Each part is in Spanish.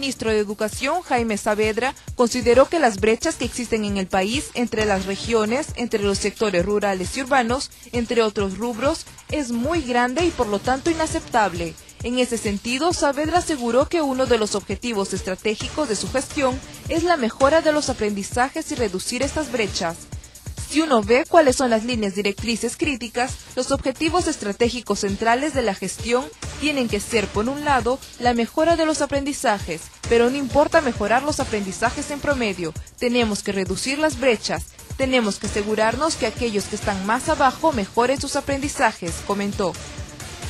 Ministro de Educación, Jaime Saavedra, consideró que las brechas que existen en el país entre las regiones, entre los sectores rurales y urbanos, entre otros rubros, es muy grande y por lo tanto inaceptable. En ese sentido, Saavedra aseguró que uno de los objetivos estratégicos de su gestión es la mejora de los aprendizajes y reducir estas brechas. Si uno ve cuáles son las líneas directrices críticas, los objetivos estratégicos centrales de la gestión tienen que ser, por un lado, la mejora de los aprendizajes, pero no importa mejorar los aprendizajes en promedio, tenemos que reducir las brechas, tenemos que asegurarnos que aquellos que están más abajo mejoren sus aprendizajes, comentó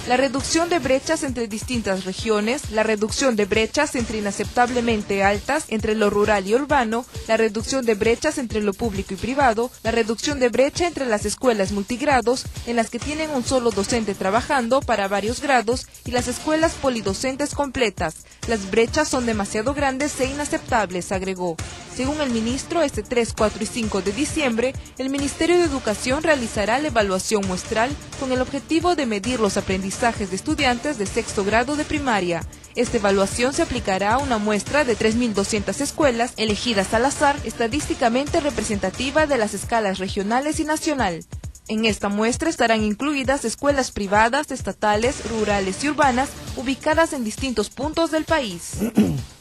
la reducción de brechas entre distintas regiones, la reducción de brechas entre inaceptablemente altas entre lo rural y urbano, la reducción de brechas entre lo público y privado, la reducción de brecha entre las escuelas multigrados, en las que tienen un solo docente trabajando para varios grados, y las escuelas polidocentes completas. Las brechas son demasiado grandes e inaceptables, agregó. Según el ministro, este 3, 4 y 5 de diciembre, el Ministerio de Educación realizará la evaluación muestral con el objetivo de medir los aprendizajes de estudiantes de sexto grado de primaria. Esta evaluación se aplicará a una muestra de 3.200 escuelas elegidas al azar, estadísticamente representativa de las escalas regionales y nacional. En esta muestra estarán incluidas escuelas privadas, estatales, rurales y urbanas ubicadas en distintos puntos del país.